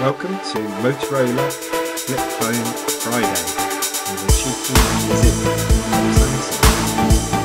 Welcome to Motorola Flip Phone Friday. And the cheeky is it? Samsung.